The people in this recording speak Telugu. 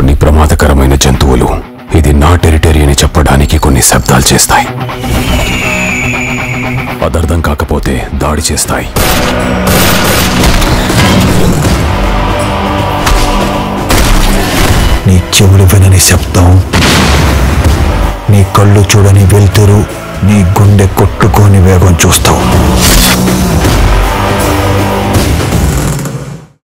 కొన్ని ప్రమాదకరమైన జంతువులు ఇది నా టెరిటరీ అని చెప్పడానికి కొన్ని శబ్దాలు చేస్తాయి. అదర్థం కాకపోతే దాడి చేస్తాయి. నీ చెవులు వినని శబ్దం నీ కళ్ళు చూడని వెలుతురు నీ గుండె కొట్టుకొని వేగం చూస్తావు.